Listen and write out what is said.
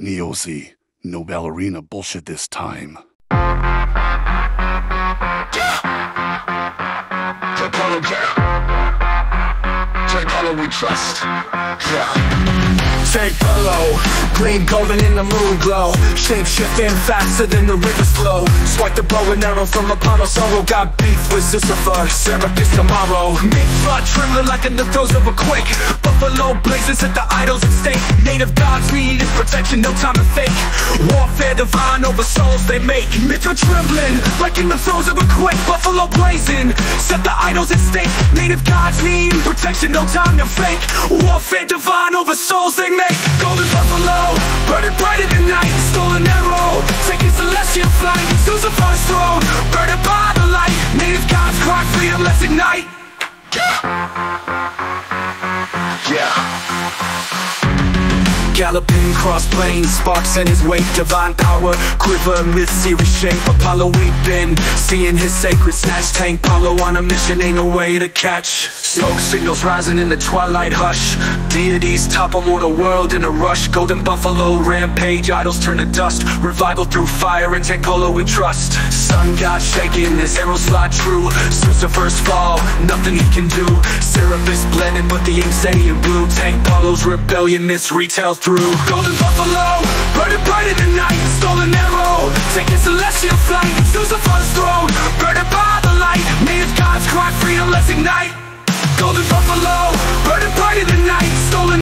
Neozy, no ballerina bullshit this time. Down. Tankpollo we trust. Yeah. Tankpollo, green golden in the moon glow. Shape shifting faster than the rivers flow. Swipe the bow and arrow from Apollo Sorrow got beef with Sisyphus, Serapis tomorrow. Meat blood trembling like in the throes of a quake. Buffalo blazes at the idols at stake. Native gods needed protection, no time to fake. Warfare divine over souls they make. Myths are trembling like in the throes of a quake Buffalo blazing, set the idols at stake Native gods need protection, no time to fake. Warfare divine over souls they make. Golden buffalo, burning bright in the night. Stolen arrow, taking celestial flight. Lucifer's throne, burning by the light. Native gods cry freedom, let's ignite Galloping cross plains, sparks in his wake Divine power, quiver, myth-series shape Apollo weeping, seeing his sacred snatch Tank Apollo on a mission, ain't no way to catch. Smoke signals rising in the twilight hush Deities topple mortal world in a rush Golden buffalo, rampage, idols turn to dust Revival through fire, and Tankpollo we trust. Sun god shaking, his arrows fly true Lucifer's fall, nothing he can do. Serapis blending, but the ink say in blue Tankpollo's rebellion, this retails through through. Golden buffalo, burning bright in the night Stolen arrow